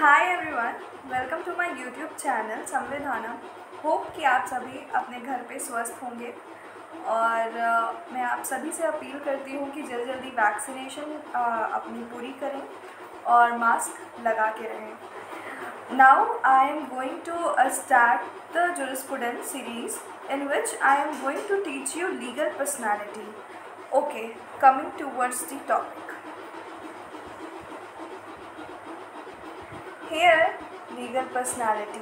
Hi everyone welcome to my YouTube channel Samvidhanam hope कि आप सभी अपने घर पे स्वस्थ होंगे और uh, मैं आप सभी से अपील करती हूँ कि जल्दी जल्दी वैक्सीनेशन uh, अपनी पूरी करें और मास्क लगा के रहें now I am going to start the jurisprudence series in which I am going to teach you legal personality. Okay, coming towards the topic. Here, legal personality.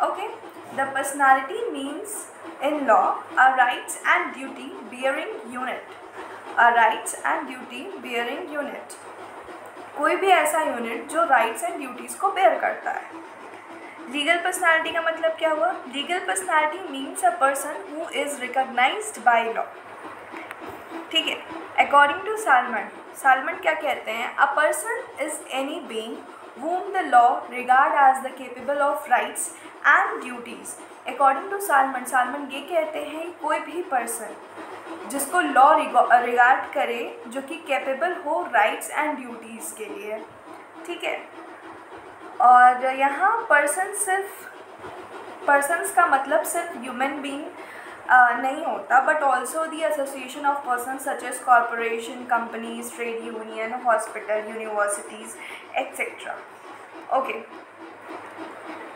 Okay, the personality means in law a rights and duty bearing unit. A rights and duty bearing unit. कोई भी ऐसा unit जो rights and duties को bear करता है legal personality का मतलब क्या हुआ legal personality means a person who is recognized by law ठीक है अकॉर्डिंग टू सालमन सालमन क्या कहते हैं a person is any being whom the law regard as the capable of rights and duties. According to Salmond Salmond ये कहते हैं, कोई भी पर्सन जिसको लॉ रिगार्ड करे, जो कि कैपेबल हो राइट्स एंड ड्यूटीज़ के लिए। ठीक है? और यहाँ पर्सन सिर्फ़ पर्सनस का मतलब सिर्फ़ ह्यूमन बींग नहीं होता but also the association of person such as corporation companies trade union hospital universities etcetera okay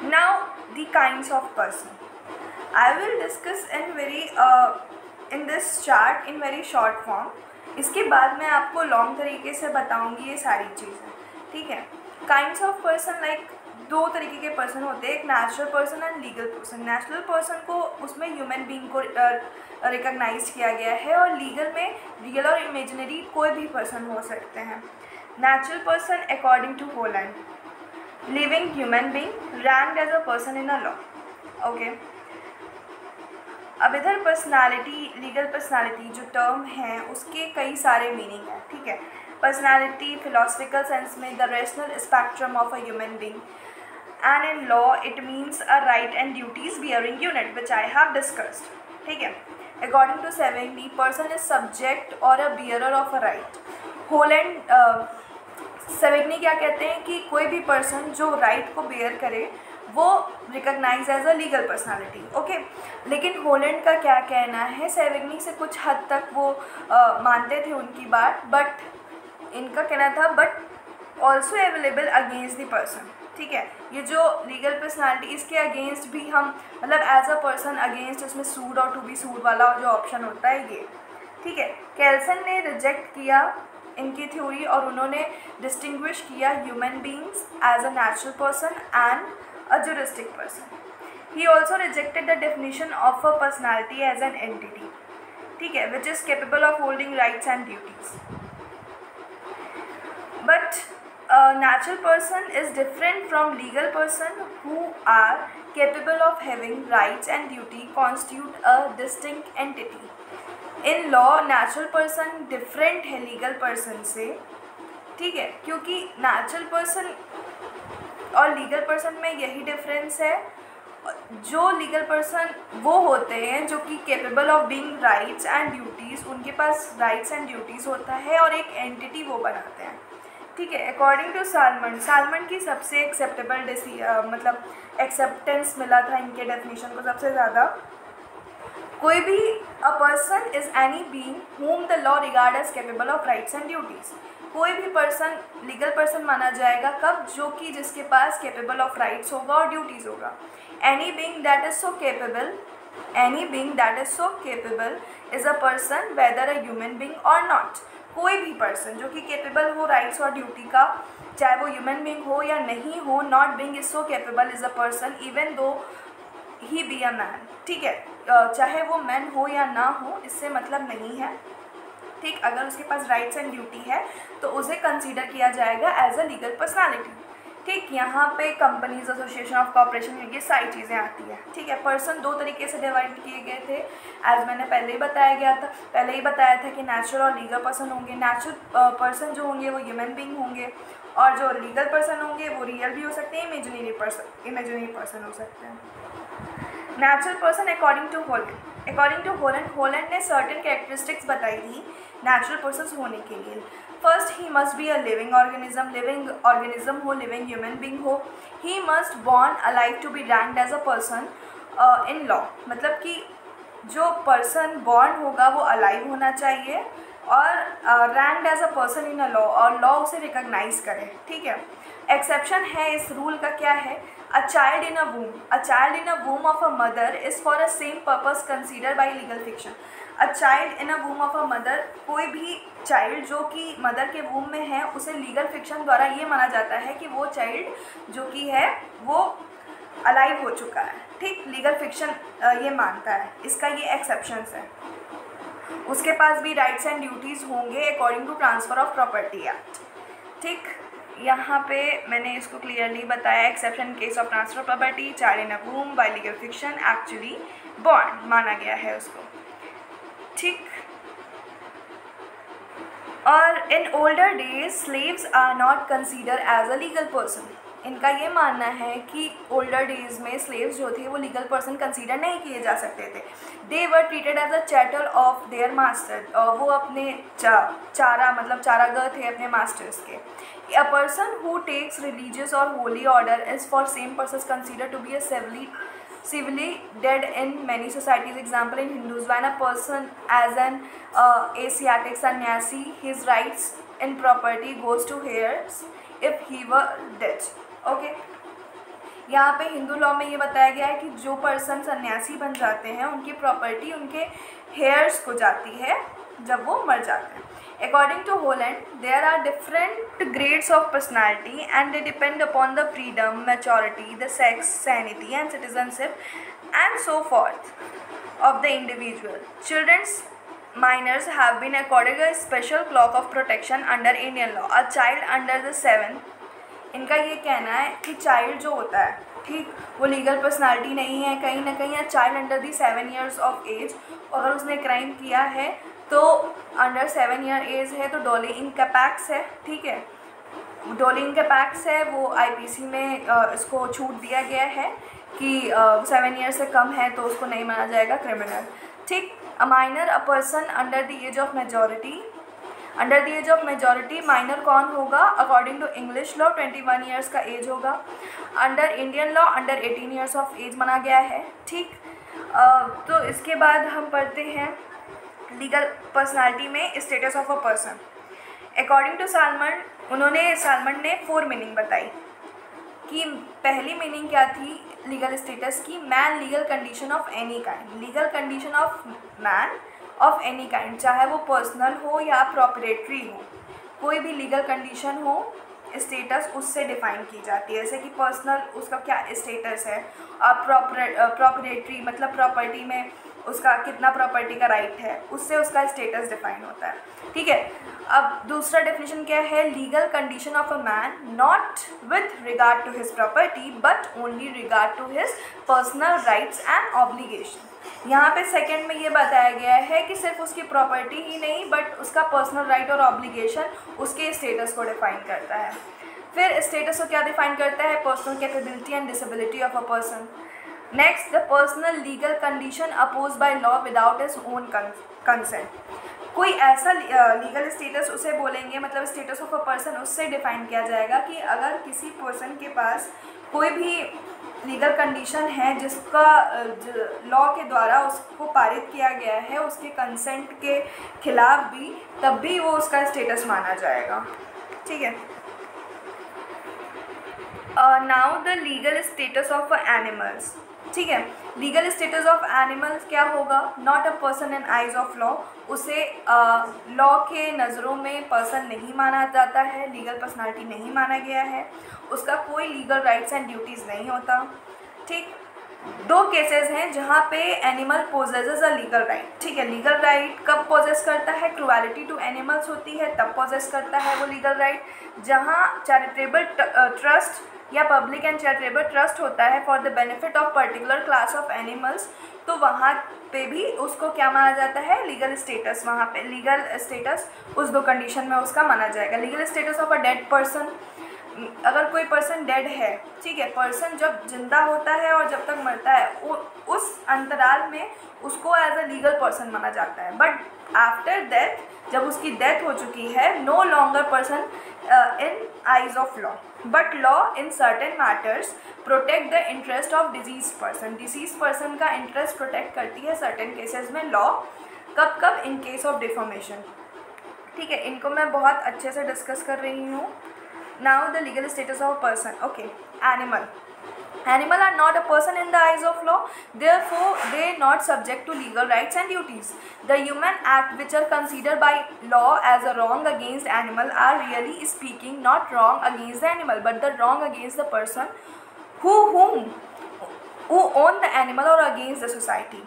now the kinds of person I will discuss in very in this chart in very short form इसके बाद मैं आपको long तरीके से बताऊँगी ये सारी चीज़ें। ठीक है? काइंड्स ऑफ़ पर्सन लाइक दो तरीके के पर्सन होते हैं, एक natural person and legal person natural person को उसमें ह्यूमन बींग को रिकग्नाइज किया गया है और लीगल में रियल और इमेजिनरी कोई भी पर्सन हो सकते हैं. Natural person according to Holland living human being rank as a person in a law okay अब इधर पर्सनालिटी लीगल पर्सनालिटी जो टर्म है, उसके कई सारे मीनिंग हैं, ठीक है? Personality फिलोसफिकल सेंस में the rational spectrum of a human being. And in law it means a right and duties bearing unit which I have discussed. ठीक है? According to Savigny person is subject or a bearer of a right. Holland Savigny क्या कहते हैं कि कोई भी person जो right right को बेयर करे वो recognize as a legal personality okay लेकिन होलैंड का क्या कहना है? सेवेगनी से कुछ हद तक वो uh, मानते थे उनकी बात बट इनका कहना था but also available against the person ठीक है? ये जो लीगल पर्सनालिटी इसके अगेंस्ट भी हम मतलब एज अ पर्सन अगेंस्ट उसमें सूड और टू बी सूड वाला जो ऑप्शन होता है ये। ठीक है? कैल्सन ने रिजेक्ट किया इनकी थ्योरी और उन्होंने डिस्टिंग्विश किया human beings as a natural person and a juristic person he also rejected the definition of a personality as an entity ठीक है? Which is capable of holding rights and duties but a natural person is different from legal person who are capable of having rights and duty constitute a distinct entity. In law natural person different है legal person से, ठीक है? क्योंकि natural person और legal person में यही difference है। जो लीगल पर्सन वो होते हैं जो कि capable of being rights and duties उनके पास राइट्स एंड ड्यूटीज़ होता है और एक एंटिटी वो बनाते हैं। ठीक है अकॉर्डिंग टू सालमन सालमन की सबसे एक्सेप्टेबल मतलब एक्सेप्टेंस मिला था इनके डेफिनेशन को सबसे ज़्यादा। कोई भी a person is any being whom the law regard as capable of rights and duties कोई भी पर्सन लीगल पर्सन माना जाएगा कब, जो कि जिसके पास केपेबल ऑफ़ राइट्स होगा और ड्यूटीज़ होगा। Any being that is so capable any being that is so capable is a person whether a human being or not कोई भी पर्सन जो कि केपेबल हो राइट्स और ड्यूटी का, चाहे वो ह्यूमन बींग हो या नहीं हो not being is so capable is a person even though he be a man ठीक है? चाहे वो मैन हो या ना हो, इससे मतलब नहीं है। ठीक? अगर उसके पास राइट्स एंड ड्यूटी है तो उसे कंसीडर किया जाएगा एज अ लीगल पर्सनालिटी ठीक यहाँ पे कंपनीज़ एसोसिएशन ऑफ़ कॉपरेशन ये सारी चीज़ें आती है। ठीक है पर्सन दो तरीके से डिवाइड किए गए थे। एज मैंने पहले ही बताया गया था, पहले ही बताया था कि नेचुरल और लीगल पर्सन होंगे। नेचुरल पर्सन जो होंगे वो ह्यूमन बींग होंगे और जो लीगल पर्सन होंगे वो रियल भी हो सकते हैं इमेजिनरी पर्सन इमेजिनरी पर्सन हो सकते हैं। Natural person according to Holland according to Holland Holland ने सर्टन कैरेक्टरिस्टिक्स बताई थी नेचुरल पर्सन होने के लिए। First he must be a living organism living organism हो लिविंग ह्यूमन बींग हो। He must born alive to be ranked as a person in law मतलब कि जो पर्सन बॉर्न होगा, वो अलाइव होना चाहिए और ranked as a person in a law और लॉ उसे रिकॉग्नाइज करे। ठीक है? एक्सेप्शन है इस रूल का क्या है? A child in a womb a child in a womb of a mother is for a same purpose consider by legal fiction a child in a womb of a mother कोई भी child जो कि mother के वूम में है, उसे legal fiction द्वारा ये माना जाता है कि वो चाइल्ड जो कि है, वो अलाइव हो चुका है। ठीक? लीगल फिक्शन ये मानता है। इसका ये एक्सेप्शंस है। उसके पास भी राइट्स एंड ड्यूटीज़ होंगे according to transfer of property act ठीक? यहाँ पे मैंने इसको क्लियरली बताया exception case of transfer property child in a by legal fiction actually bond माना गया है उसको। ठीक? और in older days slaves are not consider as a legal person इनका ये मानना है कि ओल्डर डेज़ में स्लेव्स जो थे वो लीगल पर्सन कंसीडर नहीं किए जा सकते थे। They were treated as a chattel of their master वो अपने चा, चारा मतलब चारागर थे अपने मास्टर्स के। A person who takes religious or holy order is for same persons considered to be a civilly civilly dead in many societies. Example in Hindus, when a person as an uh, Asiatic sannyasi, his rights in property goes to heirs if he were dead. Okay. यहाँ पे Hindu law में ये बताया गया है कि जो person सन्यासी बन जाते हैं उनकी प्रॉपर्टी उनके हेयर्स को जाती है जब वो मर जाते हैं According to Holland, there are different grades of personality and they depend upon the freedom, maturity, the sex, sanity and citizenship and so forth of the individual. Children's minors have been accorded a special clock of protection under Indian law. A child under the seven इनका ये कहना है कि child जो होता है ठीक वो लीगल पर्सनालिटी नहीं है कहीं ना कहीं child under the seven years of age और अगर उसने क्राइम किया है तो अंडर सेवन ईयर एज है तो डोली इनकैपैक्स है ठीक है? डोली इनकैपैक्स है वो आईपीसी में इसको छूट दिया गया है कि सेवन ईयर से कम है तो उसको नहीं माना जाएगा क्रिमिनल ठीक? A minor a person under the age of majority under the age of majority minor कौन होगा? According to English law twenty one years का एज होगा। Under Indian law under eighteen years of age माना गया है ठीक? uh, तो इसके बाद हम पढ़ते हैं। लीगल पर्सनालिटी में status of a person according to Salmond उन्होंने सालमन ने फोर मीनिंग बताई कि पहली मीनिंग क्या थी लीगल स्टेटस की? Man legal condition of any kind legal condition of man of any kind चाहे वो पर्सनल हो या प्रॉपरेटरी हो। कोई भी लीगल कंडीशन हो स्टेटस उससे डिफाइन की जाती है। जैसे कि पर्सनल उसका क्या स्टेटस है? प्रॉपर प्रॉपरेटरी मतलब प्रॉपर्टी में उसका कितना प्रॉपर्टी का राइट है, उससे उसका स्टेटस डिफाइन होता है। ठीक है? अब दूसरा डेफिनेशन क्या है? Legal condition of a man not with regard to his property but only regard to his personal rights and obligation यहाँ पे सेकंड में ये बताया गया है कि सिर्फ़ उसकी प्रॉपर्टी ही नहीं बट उसका पर्सनल राइट और ऑब्लिगेशन उसके स्टेटस को डिफाइन करता है। फिर स्टेटस को क्या डिफाइन करता है? Personal capability and disability of a person next the personal legal condition oppose by law without his own consent कोई ऐसा लीगल स्टेटस उसे बोलेंगे मतलब स्टेटस ऑफ़ अ पर्सन उससे डिफाइन किया जाएगा कि अगर किसी पर्सन के पास कोई भी लीगल कंडीशन है जिसका लॉ के द्वारा उसको पारित किया गया है, उसके कंसेंट के खिलाफ भी, तब भी वो उसका स्टेटस माना जाएगा। ठीक है? Now the legal status of animals ठीक है? लीगल स्टेटस ऑफ़ एनिमल्स क्या होगा? Not a person in eyes of law उसे लॉ के नज़रों में पर्सन नहीं माना जाता है लीगल पर्सनालिटी नहीं माना गया है। उसका कोई लीगल राइट्स एंड ड्यूटीज़ नहीं होता। ठीक? दो केसेस हैं जहाँ पे animal possesses a legal right ठीक है? लीगल राइट कब पोजेस करता है? क्रुअलिटी टू एनिमल्स होती है, तब पोजेस करता है वो लीगल राइट जहाँ चैरिटेबल ट्रस्ट या पब्लिक एंड चैरिटेबल ट्रस्ट होता है for the benefit of particular class of animals तो वहाँ पे भी उसको क्या माना जाता है? लीगल स्टेटस वहाँ पे लीगल स्टेटस उस दो कंडीशन में उसका माना जाएगा। Legal status of a dead person अगर कोई पर्सन डेड है, ठीक है पर्सन जब ज़िंदा होता है और जब तक मरता है, वो उस अंतराल में उसको एज अ लीगल पर्सन माना जाता है। बट आफ्टर डेथ जब उसकी डेथ हो चुकी है no longer person in eyes of law but law in certain matters protect the interest of deceased person deceased person का इंटरेस्ट प्रोटेक्ट करती है सर्टेन केसेस में लॉ कब कब? इन केस ऑफ़ डिफॉर्मेशन ठीक है, इनको मैं बहुत अच्छे से डिस्कस कर रही हूँ. Now the legal status of person okay animal Animal are not a person in the eyes of law, therefore they are not subject to legal rights and duties. The human act which are considered by law as a wrong against animal are really speaking not wrong against the animal but the wrong against the person who whom who own the animal or against the society.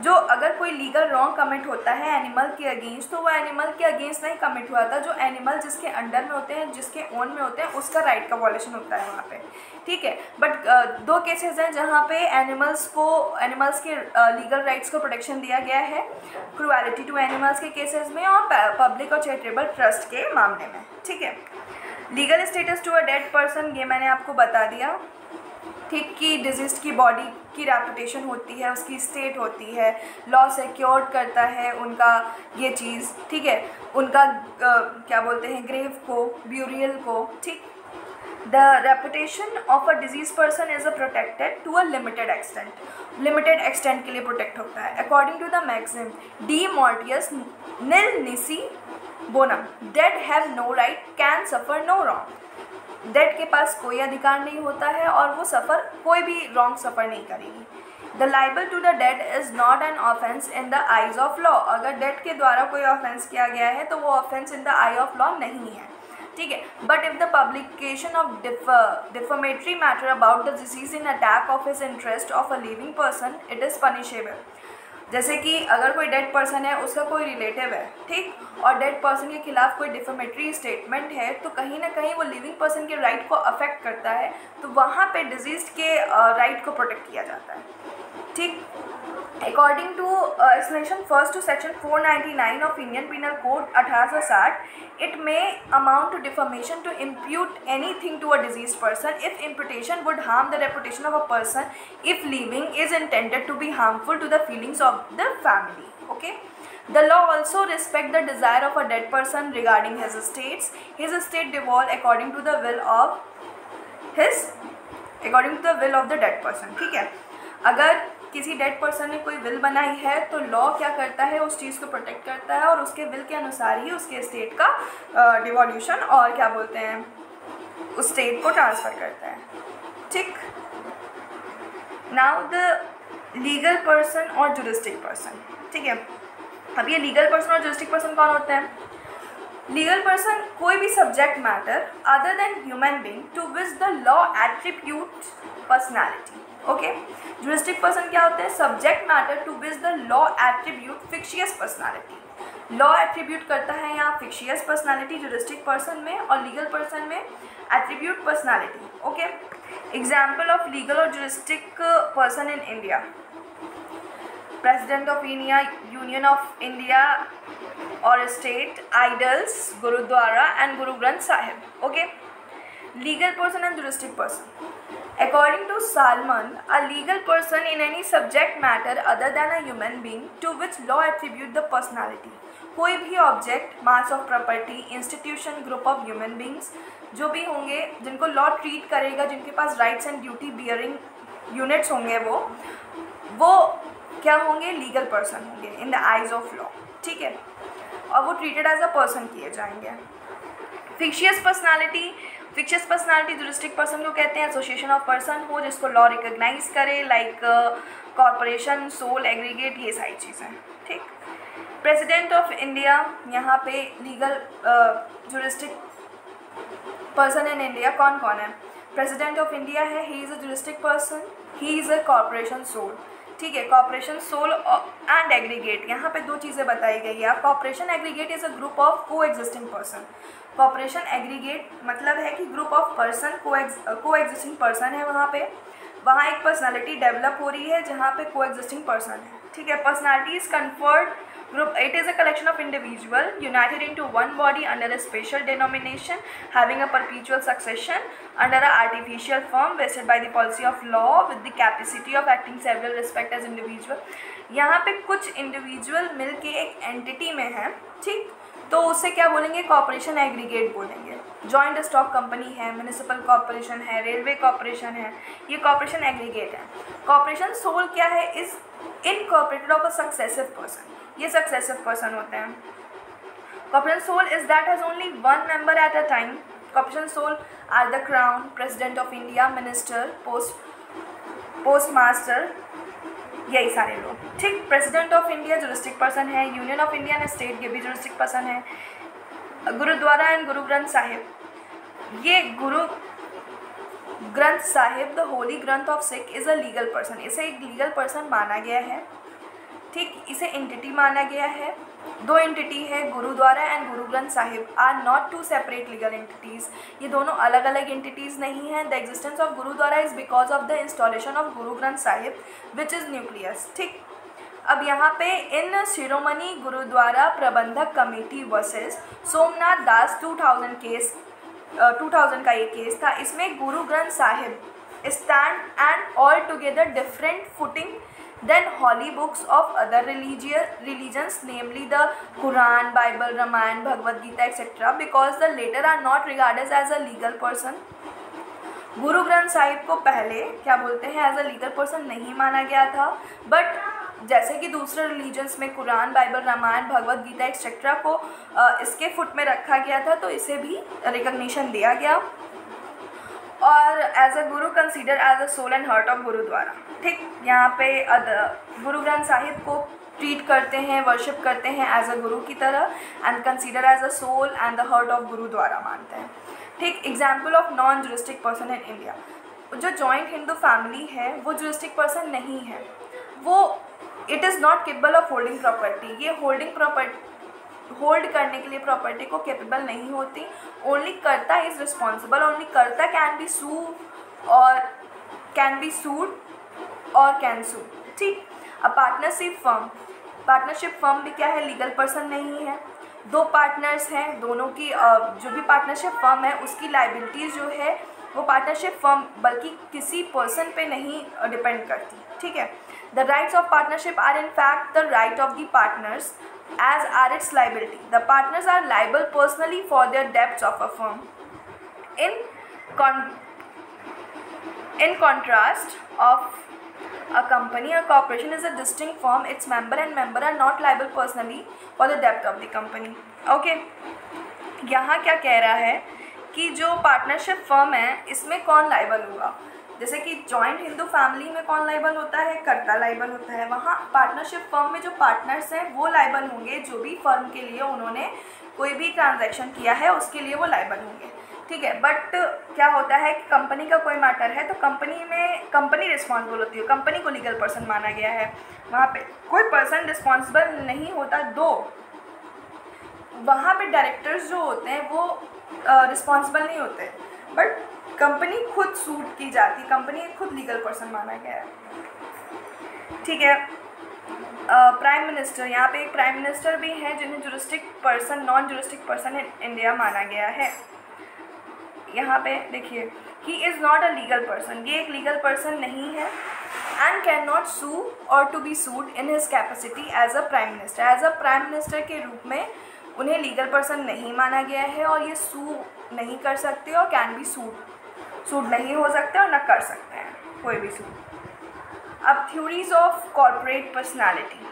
जो अगर कोई legal wrong commit होता है animal के against तो वो animal के against नहीं कमिट हुआ था। जो एनिमल जिसके अंडर में होते हैं, जिसके ओन में होते हैं, उसका राइट का वॉलेशन होता है वहाँ पे। ठीक है? बट दो केसेस हैं जहाँ पे एनिमल्स को एनिमल्स के लीगल राइट्स को प्रोटेक्शन दिया गया है। क्रुअलिटी टू एनिमल्स के केसेस में और पब्लिक और चैरिटेबल ट्रस्ट के मामले में। ठीक है? Legal status to a dead person ये मैंने आपको बता दिया। ठीक? कि डिज़ीज़ की बॉडी की रेपुटेशन होती है उसकी स्टेट होती है लॉ सिक्योर करता है उनका ये चीज़ ठीक है? उनका आ, क्या बोलते हैं ग्रेव को ब्यूरियल को ठीक? The reputation of a deceased person is a protected to a limited extent limited extent के लिए प्रोटेक्ट होता है। अकॉर्डिंग टू द मैगजिम डी मॉर्टियस निल निसी Bonham dead have no right can suffer no wrong dead के पास कोई अधिकार नहीं होता है और वो सफ़र कोई भी रॉन्ग सफ़र नहीं करेगी। The libel to the dead is not an offence in the eyes of law अगर डेड के द्वारा कोई ऑफेंस किया गया है तो वो offence in the eye of law नहीं है। ठीक है? But if the publication of defamatory matter about the deceased in attack of his interest of a living person it is punishable जैसे कि अगर कोई डेड पर्सन है, उसका कोई रिलेटिव है, ठीक? और डेड पर्सन के खिलाफ कोई डिफोमेटरी स्टेटमेंट है तो कहीं ना कहीं वो लिविंग पर्सन के राइट को अफेक्ट करता है तो वहाँ पे डिज़ीज़ के राइट को प्रोटेक्ट किया जाता है, ठीक? According to uh, explanation first to section 499 of Indian Penal Code 1860, it may amount to defamation to impute anything to a deceased person if imputation would harm the reputation of a person if leaving is intended to be harmful to the feelings of the family. Okay. The law also respect the desire of a dead person regarding his estates. His estate devolve according to the will of his according to the will of the dead person. ठीक है अगर किसी dead person ने कोई will बनाई है तो law क्या करता है? उस चीज़ को प्रोटेक्ट करता है और उसके विल के अनुसार ही उसके स्टेट का डिवोल्यूशन और क्या बोलते हैं, उस स्टेट को ट्रांसफ़र करता है। ठीक? नाउ द लीगल पर्सन और जुरिस्टिक पर्सन ठीक है? अब ये लीगल पर्सन और जुरिस्टिक पर्सन कौन होते हैं? लीगल पर्सन कोई भी subject matter other than human being to which the law attribute personality okay juristic person क्या होते हैं? Subject matter to which the law attribute fictitious personality law attribute करता है यहाँ फिक्शियस पर्सनैलिटी जुरिस्टिक पर्सन में और लीगल पर्सन में attribute personality okay example of legal और juristic person in India president of India union of India और state idols gurdwara and Guru Granth Sahib okay legal person and juristic person According to Salman, a legal person in any subject matter other than a human being to which law attribute the personality. कोई भी object mass of property institution group of human beings जो भी होंगे जिनको law treat करेगा जिनके पास rights and duty bearing units होंगे वो वो क्या होंगे? लीगल पर्सन होंगे in the eyes of law ठीक है? और वो ट्रीटेड एज अ पर्सन किए जाएँगे। Fictitious personality fictitious personality juristic person को कहते हैं एसोसिएशन ऑफ़ पर्सन हो जिसको लॉ रिकोगनाइज करे लाइक कॉरपोरेशन सोल एग्रीगेट ये सारी चीज़ें, ठीक? प्रेसिडेंट ऑफ़ इंडिया यहाँ पे legal juristic person in India कौन कौन है? प्रेसिडेंट ऑफ़ इंडिया है he is a juristic person he is a corporation sole ठीक है कॉपरेशन सोल एंड एग्रीगेट यहाँ पे दो चीज़ें बताई गई है। Corporation aggregate is a group of coexisting person corporation aggregate मतलब है कि group of person coexisting person है वहाँ पे। वहाँ एक पर्सनैलिटी डेवलप हो रही है जहाँ पे को एग्जिस्टिंग पर्सन है। ठीक है? Personality is comfort group it is a collection of individual united into one body under a special denomination having a perpetual succession under an artificial form vested by the policy of law with the capacity of acting several respect as individual यहाँ पे कुछ individual मिल के एक entity में है, ठीक? तो उसे क्या बोलेंगे? कॉपरेशन एग्रीगेट बोलेंगे। जॉइंट स्टॉक कंपनी है म्यूनिसिपल कॉरपोरेशन है रेलवे कॉरपोरेशन है, ये कॉपरेशन एग्रीगेट है। कॉपरेशन सोल क्या है? Is incorporated of a successive person ये सक्सेसिव पर्सन होते हैं। Corporation sole is that has only one member at a time corporation sole are the crown president of India minister post post master यही सारे लोग। ठीक president of India juristic person है union of Indian state ये भी juristic person है gurdwara and Guru Granth Sahib ये Guru Granth Sahib the holy Granth of Sikh is a legal person इसे एक लीगल पर्सन माना गया है। ठीक, इसे एंटिटी माना गया है। दो एंटिटी है, gurdwara and Guru Granth Sahib are not two separate legal entities ये दोनों अलग अलग एंटिटीज़ नहीं हैं. The existence of gurdwara is because of the installation of Guru Granth Sahib which is nucleus ठीक? अब यहाँ पे in Shiromani Gurdwara Prabandhak Committee versus Somnath Das 2000 case two thousand का ये केस था. इसमें Guru Granth Sahib stand and all together different footing than holy books of other religious religions namely the Quran Bible Ramayana Bhagavad Gita etcetera because the latter are not regarded as a legal person Guru Granth Sahib को पहले क्या बोलते हैं as a legal person नहीं माना गया था but जैसे कि दूसरे रिलीजन्स में Quran Bible Ramayana Bhagavad Gita etcetera को इसके फुट में रखा गया था तो इसे भी रिकग्निशन दिया गया। और as a Guru consider as a soul and heart of gurdwara ठीक, यहाँ पे गुरु ग्रंथ साहिब को ट्रीट करते हैं वर्शिप करते हैं एज अ गुरु की तरह and consider as a soul and the heart of gurdwara मानते हैं। ठीक example of non juristic person in India जो जॉइंट हिंदू फैमिली है, वो जुरिस्टिक पर्सन नहीं है। वो it is not capable of holding property ये होल्डिंग प्रॉपर्टी होल्ड करने के लिए प्रॉपर्टी को केपेबल नहीं होती। Only karta is responsible only karta can be sue और कैन बी सूड और कैन सू ठीक? अब पार्टनरशिप फर्म पार्टनरशिप फर्म भी क्या है? लीगल पर्सन नहीं है। दो पार्टनर्स हैं, दोनों की जो भी पार्टनरशिप फर्म है, उसकी लाइबिलिटीज़ जो है, वो पार्टनरशिप फर्म बल्कि किसी पर्सन पे नहीं डिपेंड करती। ठीक है? The rights of partnership are in fact the right of the partners as are its liability the partners are liable personally for their dept of a firm in in contrast of A company or corporation is a distinct firm. Its member and member are not liable personally for the debt of the company. Okay. यहाँ क्या कह रहा है कि जो partnership firm है इसमें कौन लाइबल होगा जैसे कि जॉइंट हिंदू फैमिली में कौन लाइबल होता है? कर्ता लाइबल होता है। वहाँ पार्टनरशिप फर्म में जो पार्टनर्स हैं, वो लाइबल होंगे जो भी फर्म के लिए उन्होंने कोई भी ट्रांजैक्शन किया है, उसके लिए वो लाइबल होंगे। ठीक है बट क्या होता है कि कंपनी का कोई मैटर है तो कंपनी में कंपनी रिस्पॉन्सिबल होती है। कंपनी को लीगल पर्सन माना गया है। वहाँ पे कोई पर्सन रिस्पॉन्सिबल नहीं होता, दो, वहाँ पे डायरेक्टर्स जो होते हैं, वो रिस्पॉन्सिबल नहीं होते। बट कंपनी खुद सूट की जाती, कंपनी खुद लीगल पर्सन माना गया है। ठीक है? प्राइम मिनिस्टर यहाँ पे एक प्राइम मिनिस्टर भी हैं जिन्हें juristic person non juristic person in India माना गया है। यहाँ पे देखिए he is not a legal person ये एक लीगल पर्सन नहीं है एंड कैन नॉट सू और to be sued in his capacity as a prime minister as a prime minister के रूप में उन्हें लीगल पर्सन नहीं माना गया है और ये सू नहीं कर सकते और कैन बी सूड सूड नहीं हो सकते और न कर सकते हैं, कोई भी सूट। अब थ्योरीज ऑफ़ कॉरपोरेट पर्सनैलिटी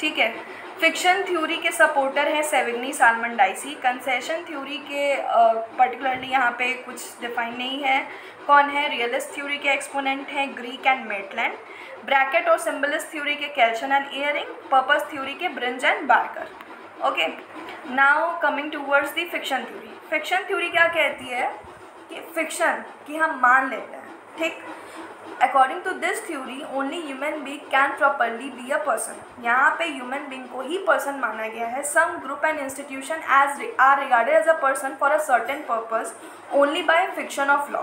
ठीक है फिक्शन थ्योरी के सपोर्टर हैं Savigny Salmond Dicey concession theory के पर्टिकुलरली यहाँ पे कुछ डिफाइन नहीं है। कौन है? रियलिस्ट थ्योरी के एक्सपोनेंट हैं ग्रीक एंड मेटलैंड ब्रैकेट और सिम्बलिस्ट थ्योरी के Kelsen and Ihering purpose theory के Brinz and Barker okay now coming towards the fiction theory fiction theory क्या कहती है? कि फिक्शन कि हम मान लेते हैं, ठीक? According to this theory only human being can properly be a person यहाँ पे ह्यूमन बींग को ही पर्सन माना गया है। Some group and institution as are regarded as a person for a certain purpose only by fiction of law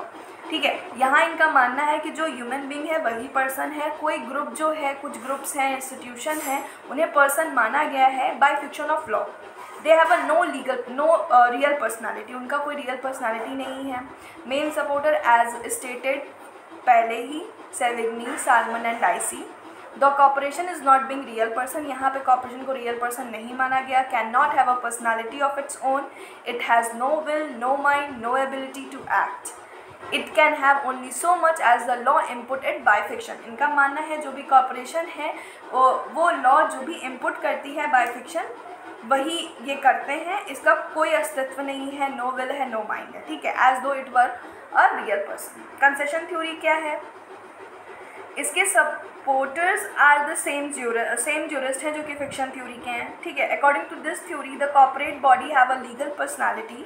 ठीक है? यहाँ इनका मानना है कि जो ह्यूमन बींग है, वही पर्सन है। कोई ग्रुप जो है, कुछ ग्रुप्स हैं इंस्टीट्यूशन हैं, उन्हें पर्सन माना गया है by fiction of law they have a no legal no real personality उनका कोई रियल पर्सनालिटी नहीं है। मेन सपोर्टर एज स्टेटेड पहले ही Savigny Salmond and Dicey the corporation is not being real person यहाँ पे कॉपरेशन को रियल पर्सन नहीं माना गया। Can not have a personality of its own it has no will no mind no ability to act it can have only so much as the law imputed by fiction इनका मानना है, जो भी corporation है, वो law जो भी input करती है बाई फिक्शन वही ये करते हैं। इसका कोई अस्तित्व नहीं है नो विल है नो माइंड है। ठीक है? As though it were a real person concession theory क्या है? इसके supporters are the same same jurist हैं जो कि फिक्शन थ्योरी के हैं। ठीक है? According to this theory the corporate body have a legal personality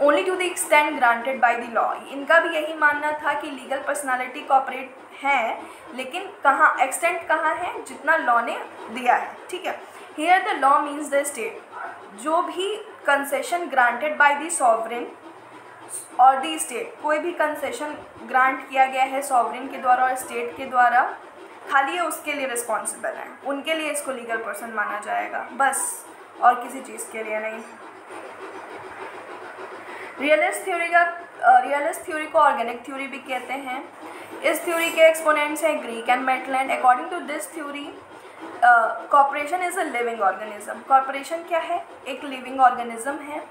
only to the extent granted by the law इनका भी यही मानना था कि लीगल पर्सनैलिटी कॉपरेट है, लेकिन कहाँ एक्सटेंड कहाँ है? जितना लॉ ने दिया है। ठीक है? Here the law means the state जो भी concession granted by the sovereign और दी स्टेट कोई भी कंसेशन ग्रांट किया गया है सॉवरिन के द्वारा और स्टेट के द्वारा, खाली ये उसके लिए रिस्पॉन्सिबल है। उनके लिए इसको लीगल पर्सन माना जाएगा। बस, और किसी चीज़ के लिए नहीं। रियलिस्ट थ्योरी का रियलिस्ट थ्योरी को ऑर्गेनिक थ्योरी भी कहते हैं। इस थ्योरी के एक्सपोनेंट्स हैं Gierke and Maitland according to this theory corporation is a living organism corporation क्या है? एक लिविंग ऑर्गेनिज्म है.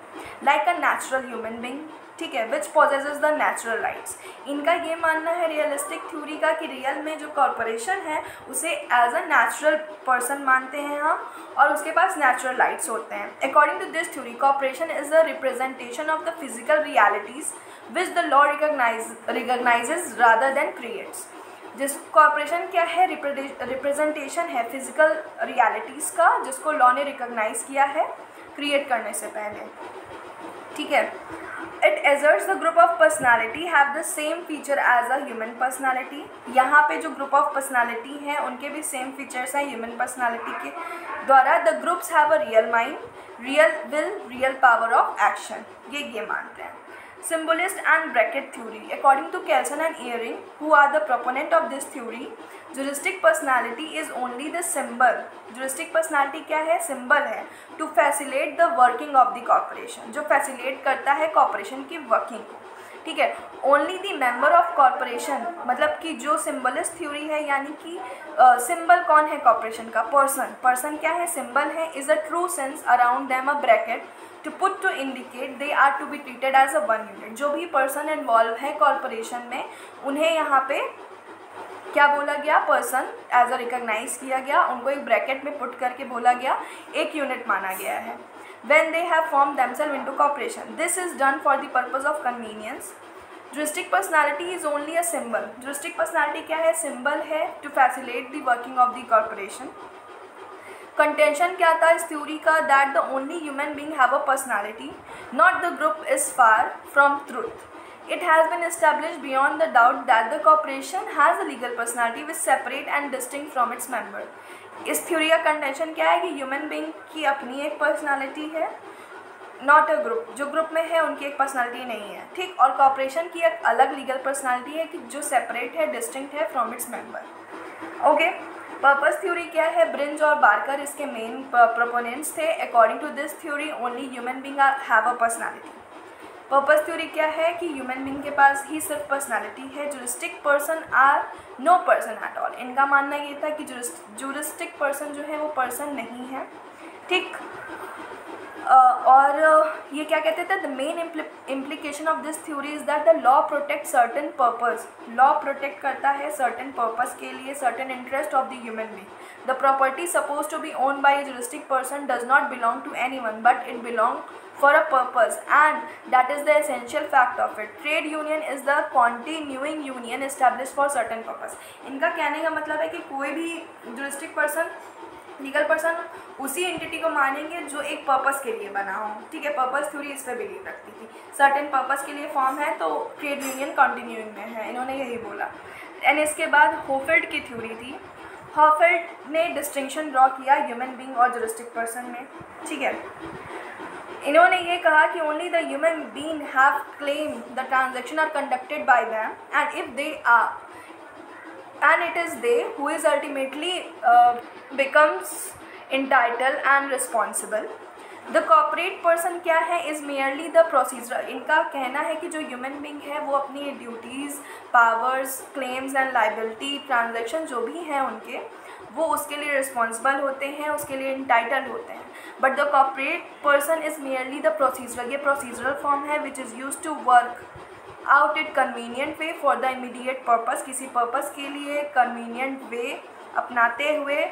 Like a natural human being ठीक है? Which possesses the natural rights इनका ये मानना है रियलिस्टिक थ्योरी का कि रियल में जो कॉरपोरेशन है, उसे एज अ नेचुरल पर्सन मानते हैं हम और उसके पास नेचुरल राइट्स होते हैं. According to this theory corporation is the representation of the physical realities which the law recognise recognises rather than creates जिस कॉपरेशन क्या है? रिप्रेजेंटेशन है फ़िज़िकल रियलिटीज़ का, जिसको लॉ ने रिकोगनाइज किया है क्रिएट करने से पहले। ठीक है? It asserts the group of personality have the same feature as a human personality यहाँ पे जो ग्रुप ऑफ़ पर्सनैलिटी हैं, उनके भी सेम फीचर्स हैं ह्यूमन पर्सनैलिटी के द्वारा। The groups have a real mind real will real power of action ये ये मानते हैं। Symbolist and bracket theory according to Kelsen and Ihering who are the proponent of this theory juristic personality is only the symbol juristic personality क्या है? Symbol है. To facilitate the working of the corporation जो facilitate करता है corporation की working को. ठीक है? Only the member of corporation मतलब कि जो सिम्बलिस्ट थ्योरी है, यानी कि सिम्बल कौन है कॉरपोरेशन का? पर्सन पर्सन क्या है? सिम्बल है. Is a true sense around them a bracket to put to indicate they are to be treated as a one unit जो भी पर्सन इन्वॉल्व है कॉरपोरेशन में, उन्हें यहाँ पे क्या बोला गया? पर्सन एज अ रिकोगनाइज किया गया, उनको एक ब्रैकेट में पुट करके बोला गया, एक यूनिट माना गया है। When they have form themselves into corporation this is done for the purpose of convenience juristic personality is only a symbol juristic personality क्या है? सिंबल है to facilitate the working of the corporation contention क्या था? इस theory का that the only human being have a personality not the group is far from truth it has been establish beyond the doubt that the corporation has a legal personality which separate and distinct from its member इस theory का contention क्या है कि human being की अपनी एक personality है not a group जो ग्रुप में है, उनकी एक पर्सनैलिटी नहीं है। ठीक? और कॉपरेशन की एक अलग लीगल पर्सनैलिटी है कि जो सेपरेट है डिस्टिंक्ट है from its member okay purpose theory क्या है? ब्रिंज और बार्कर इसके मेन प्रोपोनेंट्स थे। According to this theory only human being have a personality purpose theory क्या है कि ह्यूमन बींग के पास ही सिर्फ़ पर्सनैलिटी है? Juristic person are no person at all इनका मानना ये था कि जुरिस्टिक पर्सन जो है वो पर्सन नहीं है। ठीक? और ये क्या कहते थे? The main implication of this theory is that the law protect certain purpose law protect करता है सर्टन पर्पज के लिए certain interest of the human being the property suppose to be own by juristic person does not belong to any one but it belong for a purpose, and that is the essential fact of it. Trade union is the continuing union established for certain purpose. इनका कहने का मतलब है कि कोई भी juristic person legal person उसी entity को मानेंगे जो एक पर्पस के लिए बना हो। ठीक है पर्पस थ्योरी इस पर बिलीव रखती थी। सर्टेन पर्पस के लिए फॉर्म है तो ट्रेड यूनियन कंटिन्यूइंग में है, इन्होंने यही बोला। एंड इसके बाद होफिल्ड की थ्योरी थी। हॉफिल्ड ने डिस्टिंक्शन ड्रॉ किया ह्यूमन बींग और जुरिस्टिक पर्सन में। ठीक है? इन्होंने ये कहा कि only the human being have claim the transaction are conducted by them and if they are and it is they who is ultimately becomes entitle and responsible the corporate person क्या है is merely the procedure इनका कहना है कि जो human being है, वो अपनी duties powers claims and liability transaction जो भी हैं उनके, वो उसके लिए रिस्पॉन्सिबल होते हैं, उसके लिए इंटाइटल होते हैं. But the corporate person is merely the procedure ये प्रोसीजरल फॉर्म है which is use to work out it convenient way for the immediate purpose किसी पर्पज़ के लिए कन्वीनियंट वे अपनाते हुए,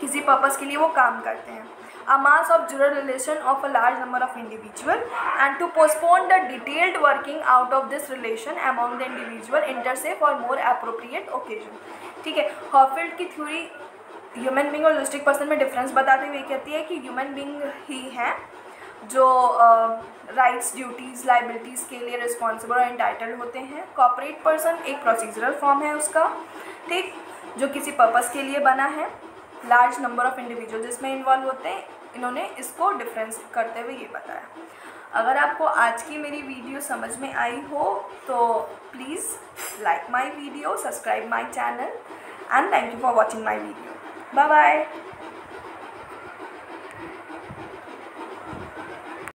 किसी पर्पज़ के लिए वो काम करते हैं। A mass of jural relation of a large number of individual and to postpone the detailed working out of this relation among the individual inter se और मोर अप्रोप्रिएट ओकेजन ठीक है हॉफिल्ड की थ्योरी ह्यूमन बींग और लिस्टिक person में difference बताते हुए कहती है कि ह्यूमन बींग ही हैं। जो राइट्स ड्यूटीज़ लाइबिलिटीज़ के लिए रिस्पॉन्सिबल और इंटाइटल्ड होते हैं। कॉपरेट पर्सन एक प्रोसीजरल फॉर्म है उसका, ठीक? जो किसी पर्पज़ के लिए बना है। लार्ज नंबर ऑफ़ इंडिविजुअल जिसमें इन्वॉल्व होते हैं, इन्होंने इसको डिफरेंस करते हुए ये बताया। अगर आपको आज की मेरी वीडियो समझ में आई हो तो please like my video subscribe my channel and thank you for watching my video bye bye